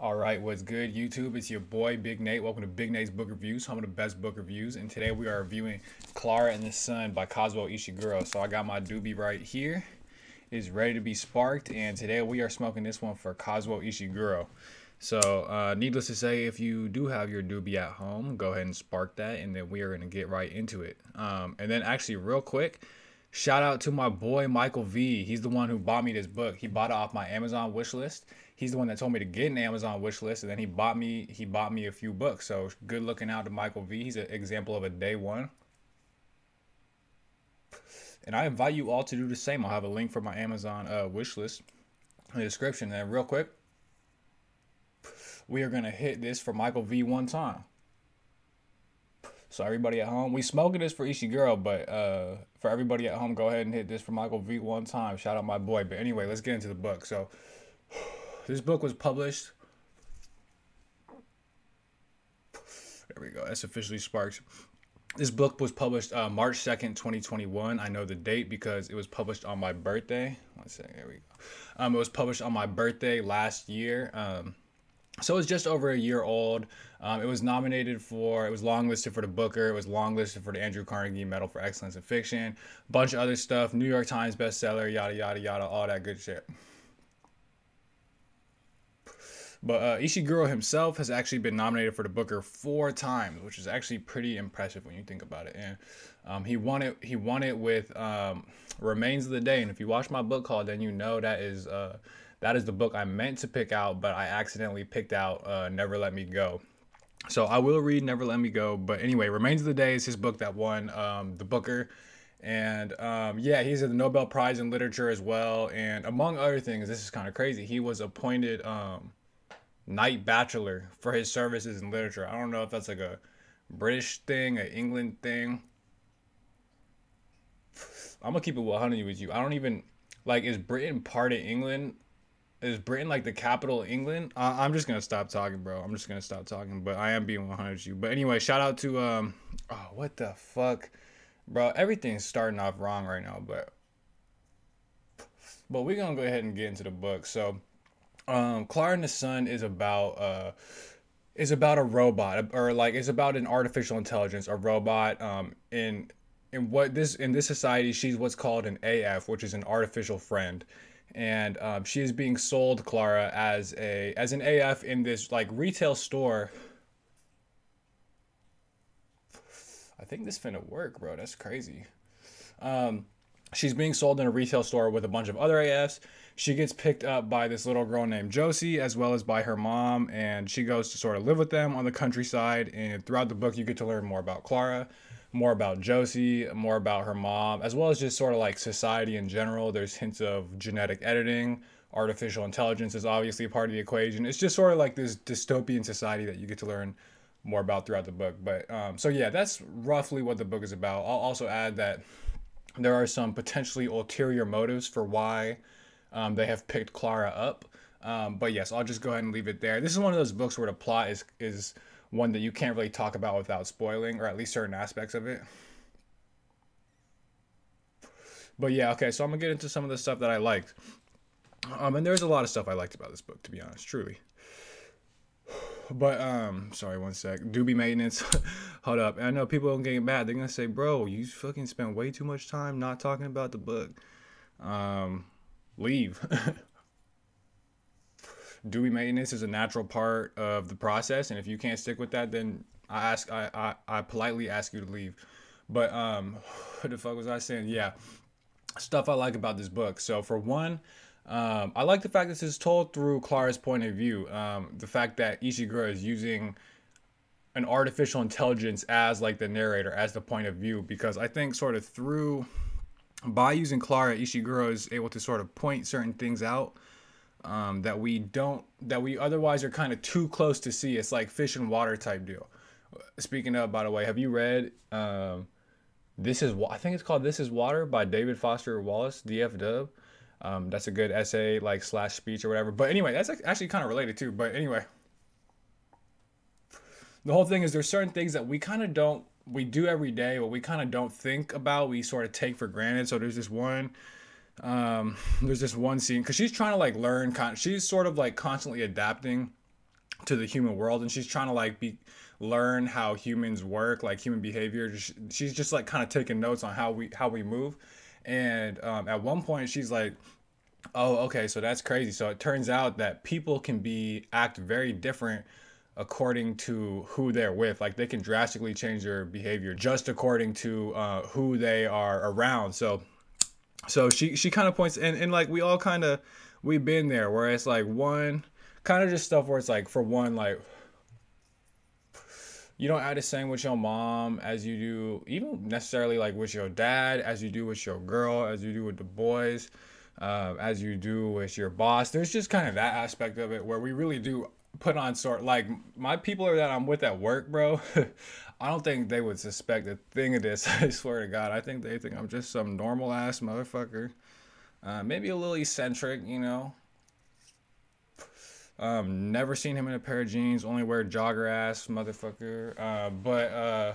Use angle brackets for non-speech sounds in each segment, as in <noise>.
All right, what's good, YouTube? It's your boy, Big Nate. Welcome to Big Nate's Book Reviews, home of the best book reviews. And today we are reviewing Klara and the Sun by Kazuo Ishiguro. So I got my doobie right here. It's ready to be sparked. And today we are smoking this one for Kazuo Ishiguro. So, uh, needless to say, if you do have your doobie at home, go ahead and spark that. And then we are going to get right into it. Um, and then, actually, real quick, Shout out to my boy Michael V. He's the one who bought me this book. He bought it off my Amazon wish list. He's the one that told me to get an Amazon wish list, and then he bought me he bought me a few books. So good looking out to Michael V. He's an example of a day one. And I invite you all to do the same. I'll have a link for my Amazon uh, wish list in the description. And real quick, we are gonna hit this for Michael V one time. So everybody at home, we smoking this for Ishiguro, but uh, for everybody at home, go ahead and hit this for Michael V one time. Shout out my boy. But anyway, let's get into the book. So this book was published. There we go. That's officially sparks. This book was published uh, March 2nd, 2021. I know the date because it was published on my birthday. One second. There we go. Um, it was published on my birthday last year. Um, so it's just over a year old. Um, it was nominated for, it was longlisted for the Booker, it was longlisted for the Andrew Carnegie Medal for Excellence in Fiction, bunch of other stuff, New York Times bestseller, yada yada yada, all that good shit. But uh, Ishiguro himself has actually been nominated for the Booker four times, which is actually pretty impressive when you think about it. And um, he won it. He won it with um, Remains of the Day. And if you watch my book call, then you know that is uh, that is the book I meant to pick out, but I accidentally picked out uh, Never Let Me Go. So I will read Never Let Me Go. But anyway, Remains of the Day is his book that won um, the Booker. And um, yeah, he's at the Nobel Prize in Literature as well. And among other things, this is kind of crazy. He was appointed um, Knight Bachelor for his services in literature. I don't know if that's like a British thing, an England thing. I'm gonna keep it 100 with you. I don't even like is Britain part of England? Is Britain like the capital of England? I- I'm just gonna stop talking, bro. I'm just gonna stop talking. But I am being 100 with you. But anyway, shout out to um. Oh, what the fuck, bro? Everything's starting off wrong right now. But but we're gonna go ahead and get into the book. So um, Klara and the Sun is about uh, is about a robot or like it's about an artificial intelligence, a robot. Um, in in what this in this society, she's what's called an AF, which is an artificial friend, and um, she is being sold Klara as a as an AF in this like retail store. I think this finna work, bro. That's crazy. Um, she's being sold in a retail store with a bunch of other AFs. She gets picked up by this little girl named Josie, as well as by her mom, and she goes to sort of live with them on the countryside. And throughout the book, you get to learn more about Klara, more about Josie, more about her mom, as well as just sort of like society in general. There's hints of genetic editing, artificial intelligence is obviously a part of the equation. It's just sort of like this dystopian society that you get to learn more about throughout the book. But um, so yeah, that's roughly what the book is about. I'll also add that there are some potentially ulterior motives for why um, they have picked Klara up. Um, but yes, I'll just go ahead and leave it there. This is one of those books where the plot is is one that you can't really talk about without spoiling, or at least certain aspects of it. But yeah, okay, so I'm gonna get into some of the stuff that I liked. Um, and there's a lot of stuff I liked about this book, to be honest, truly. But um, sorry, one sec. Doobie maintenance. <laughs> Hold up. I know people are getting mad. They're gonna say, "Bro, you fucking spent way too much time not talking about the book." Um, leave. <laughs> Doobie maintenance is a natural part of the process, and if you can't stick with that, then I ask, I, I, I politely ask you to leave. But um, <sighs> what the fuck was I saying? Yeah, stuff I like about this book. So for one, um, I like the fact this is told through Klara's point of view. Um, the fact that Ishiguro is using an artificial intelligence as like the narrator, as the point of view, because I think sort of through by using Klara, Ishiguro is able to sort of point certain things out um, that we don't, that we otherwise are kind of too close to see. It's like fish and water type deal. Speaking of, by the way, have you read um, this is I think it's called This Is Water by David Foster Wallace, DF Dub. Um, that's a good essay, like slash speech or whatever. But anyway, that's actually kind of related too. But anyway, the whole thing is there's certain things that we kind of don't we do every day, but we kind of don't think about. We sort of take for granted. So there's this one, um, there's this one scene because she's trying to like learn. Con- she's sort of like constantly adapting to the human world and she's trying to like be learn how humans work like human behavior she's just like kind of taking notes on how we how we move and um, at one point she's like oh okay so that's crazy. So it turns out that people can be act very different according to who they're with. Like they can drastically change their behavior just according to uh, who they are around. So so she she kind of points and, and like we all kind of we've been there where it's like one kind of just stuff where it's like for one like you don't act the same with your mom as you do even necessarily like with your dad as you do with your girl as you do with the boys uh, as you do with your boss. There's just kind of that aspect of it where we really do put on sort like my people are that i'm with at work bro. <laughs> I don't think they would suspect a thing of this <laughs> i swear to god. I think they think i'm just some normal ass motherfucker. Uh, maybe a little eccentric you know um, never seen him in a pair of jeans. Only wear jogger ass motherfucker. Uh, but uh,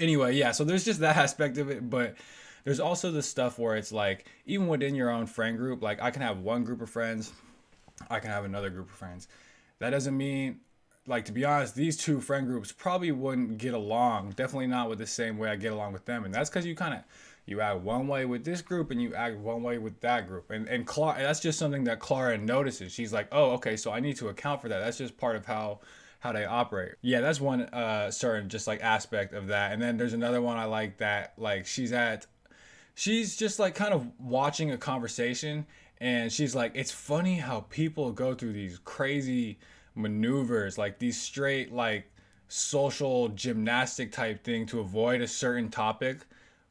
anyway, yeah. So there's just that <laughs> aspect of it, but there's also the stuff where it's like even within your own friend group, like I can have one group of friends, I can have another group of friends. That doesn't mean like to be honest, these two friend groups probably wouldn't get along. Definitely not with the same way I get along with them, and that's because you kind of you act one way with this group and you act one way with that group. And and Klara, that's just something that Klara notices. She's like, oh, okay, so I need to account for that. That's just part of how how they operate. Yeah, that's one uh certain just like aspect of that. And then there's another one I like that like she's at she's just like kind of watching a conversation and she's like it's funny how people go through these crazy maneuvers like these straight like social gymnastic type thing to avoid a certain topic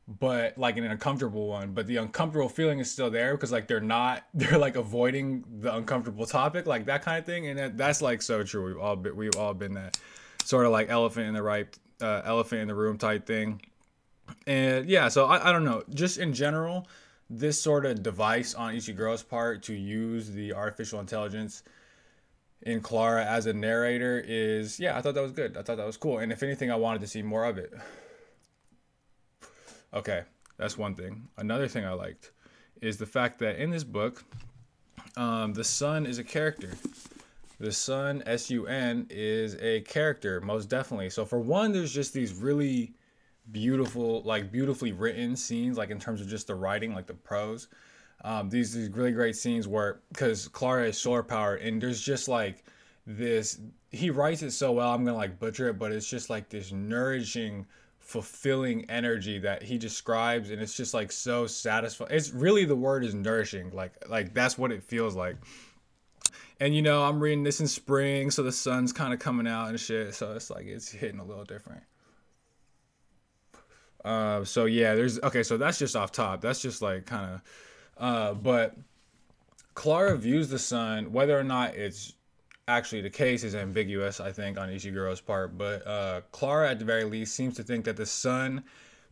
but like in an uncomfortable one but the uncomfortable feeling is still there because like they're not <laughs> they're like avoiding the uncomfortable topic like that kind of thing and that, that's like so true. We've all been we've all been that sort of like elephant in the right uh, elephant in the room type thing. And yeah so I, I don't know. Just in general this sort of device on Ishiguro's part to use the artificial intelligence in Klara as a narrator is yeah I thought that was good. I thought that was cool. And if anything I wanted to see more of it Okay, that's one thing. Another thing I liked is the fact that in this book, um, the sun is a character. The sun, S U N, is a character, most definitely. So, for one, there's just these really beautiful, like beautifully written scenes, like in terms of just the writing, like the prose. Um, these these really great scenes where, because Klara is solar powered, and there's just like this. He writes it so well. I'm gonna like butcher it, but it's just like this nourishing fulfilling energy that he describes and it's just like so satisfying. It's really the word is nourishing like like that's what it feels like. And you know i'm reading this in spring so the sun's kind of coming out and shit so it's like it's hitting a little different. Uh so yeah there's okay so that's just off top. That's just like kind of uh but Klara views the sun whether or not it's actually the case is ambiguous, I think, on Ishiguro's part. But uh, Klara, at the very least, seems to think that the sun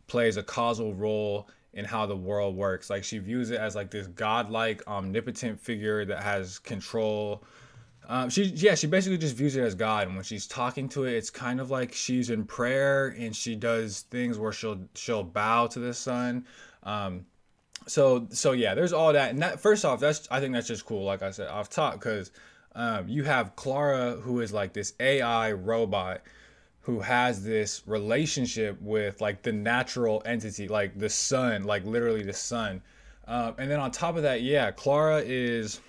plays a causal role in how the world works. Like she views it as like this godlike, omnipotent figure that has control. Um, she yeah, she basically just views it as God. And when she's talking to it, it's kind of like she's in prayer and she does things where she'll she'll bow to the sun. Um, so so yeah, there's all that. And that first off, that's I think that's just cool. Like I said off top, because um, you have Klara, who is like this AI robot who has this relationship with like the natural entity, like the sun, like literally the sun. Um, and then on top of that, yeah, Klara is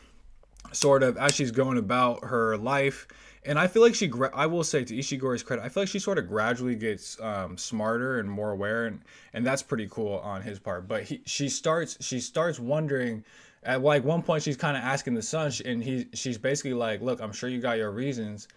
sort of as she's going about her life. And I feel like she, I will say to Ishiguro's credit, I feel like she sort of gradually gets um, smarter and more aware, and and that's pretty cool on his part. But he, she starts, she starts wondering at like one point she's kind of asking the sun and he she's basically like look i'm sure you got your reasons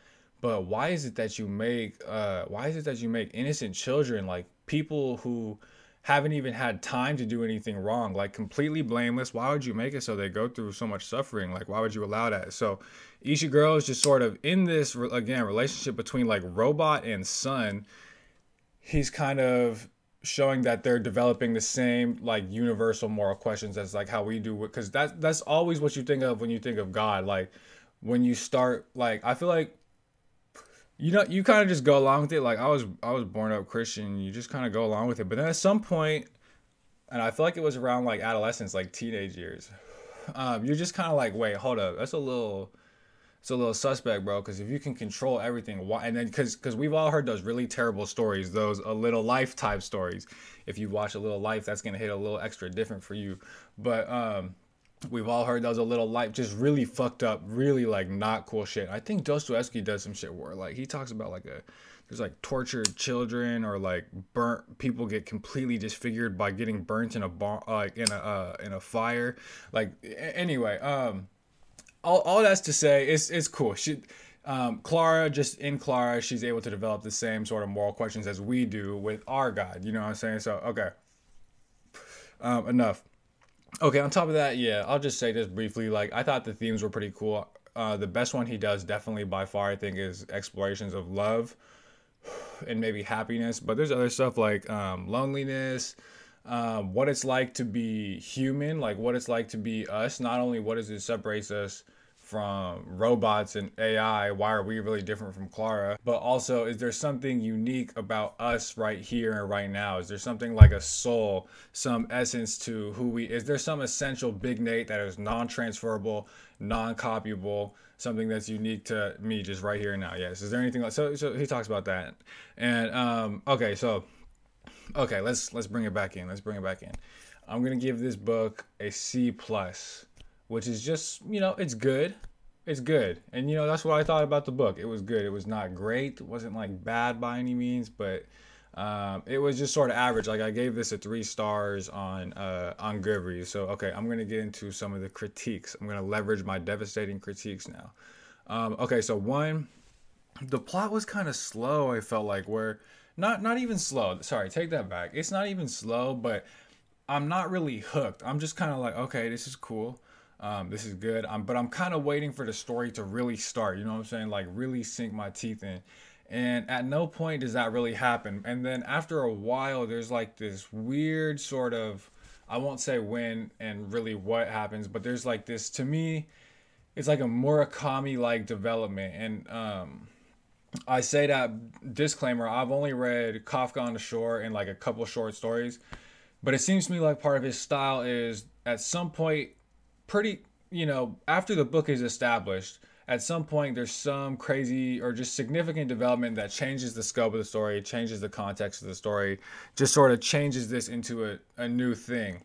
but why is it that you make uh why is it that you make innocent children like people who haven't even had time to do anything wrong like completely blameless? Why would you make it so they go through so much suffering? Like why would you allow that? So Ishiguro is just sort of in this again relationship between like robot and sun. He's kind of showing that they're developing the same like universal moral questions as like how we do because that's that's always what you think of when you think of god. Like when you start like i feel like you know you kind of just go along with it. Like i was i was born up christian. You just kind of go along with it. But then at some point and i feel like it was around like adolescence like teenage years um, you're just kind of like wait hold up. That's a little it's a little suspect, bro. Because if you can control everything, why? And then because because we've all heard those really terrible stories, those a little life type stories. If you watch a little life, that's gonna hit a little extra different for you. But um, we've all heard those a little life, just really fucked up, really like not cool shit. I think Dostoevsky does some shit where like he talks about like a there's like tortured children or like burnt people get completely disfigured by getting burnt in a bar like in a uh, in a fire. Like anyway, um all, all that's to say it's it's cool. She um, Klara, just in Klara, she's able to develop the same sort of moral questions as we do with our God. You know what I'm saying? So, okay. Um, enough. Okay, on top of that, yeah, I'll just say this briefly. Like, I thought the themes were pretty cool. Uh, the best one he does, definitely by far, I think, is explorations of love <sighs> and maybe happiness. But there's other stuff like um, loneliness, um, what it's like to be human, like what it's like to be us. Not only what is it separates us from robots and AI, why are we really different from Klara? But also, is there something unique about us right here and right now? Is there something like a soul, some essence to who we? Is there some essential big Nate that is non-transferable, non-copyable? Something that's unique to me, just right here and now. Yes. Is there anything like so? So he talks about that, and um, okay, so okay, let's let's bring it back in. Let's bring it back in. I'm gonna give this book a C plus, which is just you know it's good, it's good, and you know that's what I thought about the book. It was good. It was not great. It wasn't like bad by any means, but um, it was just sort of average. Like I gave this a three stars on uh, on Goodreads. So okay, I'm gonna get into some of the critiques. I'm gonna leverage my devastating critiques now. Um, okay, so one, the plot was kind of slow. I felt like where not not even slow. Sorry, take that back. It's not even slow, but I'm not really hooked. I'm just kind of like, okay, this is cool. Um, this is good. Um, but I'm kind of waiting for the story to really start. You know what I'm saying? Like really sink my teeth in. And at no point does that really happen. And then after a while, there's like this weird sort of, I won't say when and really what happens, but there's like this to me, it's like a Murakami like development. And um, I say that disclaimer. I've only read Kafka on the Shore and like a couple short stories, but it seems to me like part of his style is at some point, pretty you know, after the book is established, at some point there's some crazy or just significant development that changes the scope of the story, changes the context of the story, just sort of changes this into a, a new thing.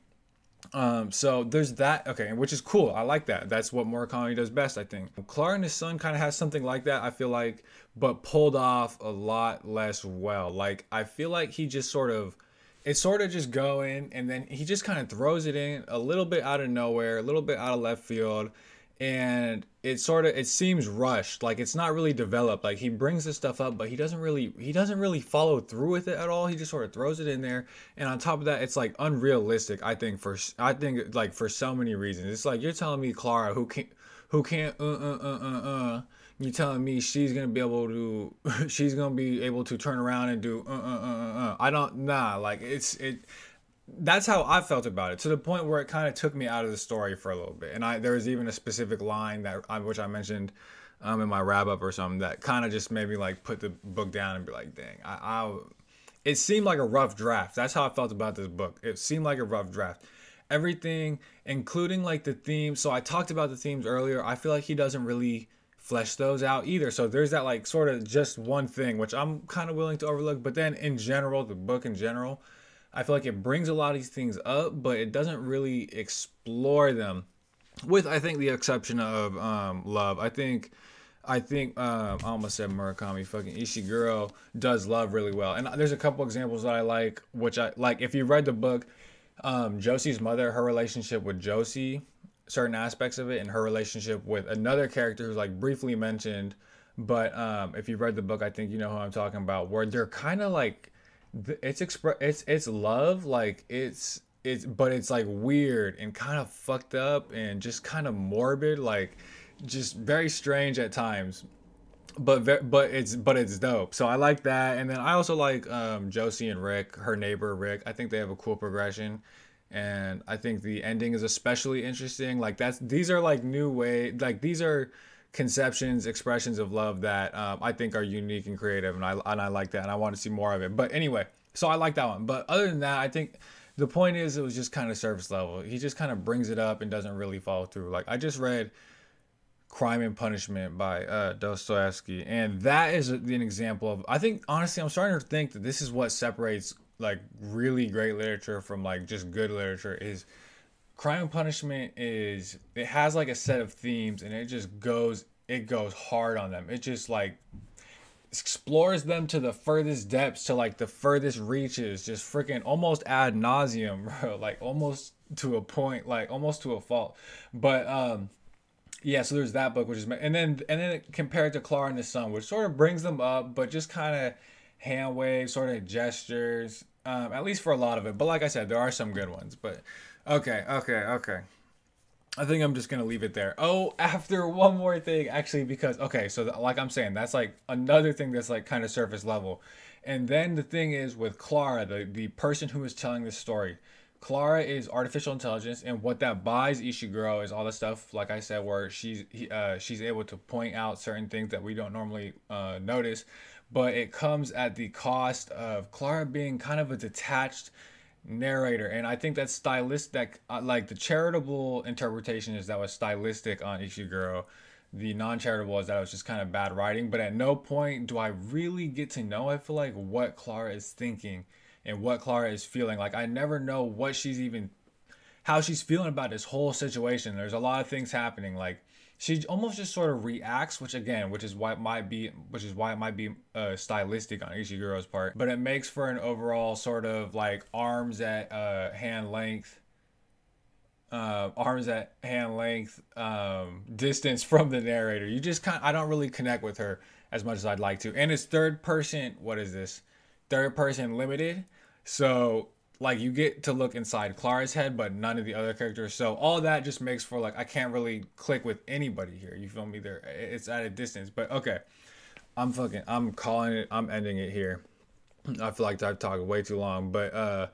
Um, so there's that. Okay, which is cool. I like that. That's what Murakami does best, I think. Klara and his son kind of has something like that. I feel like, but pulled off a lot less well. Like I feel like he just sort of, it's sort of just going, and then he just kind of throws it in a little bit out of nowhere, a little bit out of left field, and it sort of it seems rushed like it's not really developed like he brings this stuff up but he doesn't really he doesn't really follow through with it at all he just sort of throws it in there and on top of that it's like unrealistic i think for i think like for so many reasons it's like you're telling me Klara who can't who can't uh uh uh uh uh you telling me she's gonna be able to <laughs> she's gonna be able to turn around and do uh uh uh uh, uh. i don't nah like it's it that's how I felt about it to the point where it kind of took me out of the story for a little bit. And I there was even a specific line that I, which I mentioned um, in my wrap up or something that kind of just made me like put the book down and be like, dang, I, I it seemed like a rough draft. That's how I felt about this book. It seemed like a rough draft. Everything, including like the themes. So I talked about the themes earlier. I feel like he doesn't really flesh those out either. So there's that like sort of just one thing, which I'm kind of willing to overlook. But then in general, the book in general, I feel like it brings a lot of these things up, but it doesn't really explore them. With I think the exception of um, love, I think I think um, I almost said Murakami. Fucking Ishiguro does love really well, and there's a couple examples that I like, which I like. If you read the book, um, Josie's mother, her relationship with Josie, certain aspects of it, and her relationship with another character who's like briefly mentioned, but um, if you read the book, I think you know who I'm talking about. Where they're kind of like it's express it's it's love like it's it's but it's like weird and kind of fucked up and just kind of morbid like just very strange at times. But but it's but it's dope. So i like that. And then i also like um, josie and rick her neighbor rick. I think they have a cool progression. And i think the ending is especially interesting. Like that's these are like new way like these are conceptions, expressions of love that um, I think are unique and creative, and I and I like that, and I want to see more of it. But anyway, so I like that one. But other than that, I think the point is it was just kind of surface level. He just kind of brings it up and doesn't really follow through. Like I just read Crime and Punishment by uh, Dostoevsky, and that is an example of. I think honestly, I'm starting to think that this is what separates like really great literature from like just good literature is crime and punishment is it has like a set of themes and it just goes it goes hard on them. It just like explores them to the furthest depths to like the furthest reaches just freaking almost ad nauseum <laughs> bro like almost to a point like almost to a fault. But um yeah so there's that book which is and then and then compared to Klara and the sun which sort of brings them up but just kind of hand waves sort of gestures um at least for a lot of it but like i said there are some good ones but okay okay okay. I think I'm just gonna leave it there. Oh, <laughs> after one more thing, actually, because okay, so th- like I'm saying, that's like another thing that's like kind of surface level, and then the thing is with Klara, the the person who is telling this story, Klara is artificial intelligence, and what that buys Ishiguro is all the stuff, like I said, where she's he, uh, she's able to point out certain things that we don't normally uh, notice, but it comes at the cost of Klara being kind of a detached narrator and i think that's stylistic uh, like the charitable interpretation is that was stylistic on ishiguro the non-charitable is that it was just kind of bad writing but at no point do i really get to know i feel like what Klara is thinking and what Klara is feeling. Like i never know what she's even how she's feeling about this whole situation. There's a lot of things happening like she almost just sort of reacts, which again, which is why it might be, which is why it might be uh, stylistic on Ishiguro's part, but it makes for an overall sort of like arms at uh, hand length, uh, arms at hand length um, distance from the narrator. You just kind, I don't really connect with her as much as I'd like to, and it's third person. What is this? Third person limited. So like you get to look inside Klara's head, but none of the other characters. So all that just makes for like I can't really click with anybody here. You feel me? There, it's at a distance. But okay, I'm fucking. I'm calling it. I'm ending it here. I feel like I've talked way too long, but uh,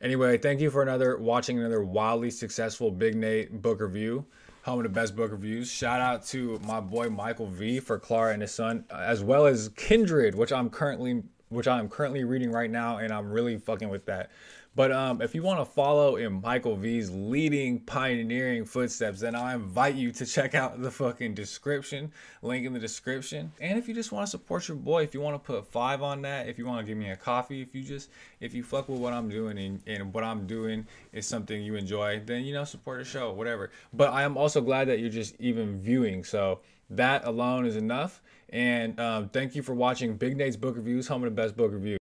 anyway, thank you for another watching another wildly successful Big Nate book review. Home of the best book reviews. Shout out to my boy Michael V for Klara and his son, as well as Kindred, which I'm currently which I'm currently reading right now, and I'm really fucking with that. But um, if you want to follow in Michael V's leading pioneering footsteps, then I invite you to check out the fucking description, link in the description. And if you just want to support your boy, if you want to put five on that, if you want to give me a coffee, if you just if you fuck with what I'm doing and, and what I'm doing is something you enjoy, then you know support the show, whatever. But I am also glad that you're just even viewing. So that alone is enough. And um, thank you for watching Big Nate's Book Reviews, home of the best book review.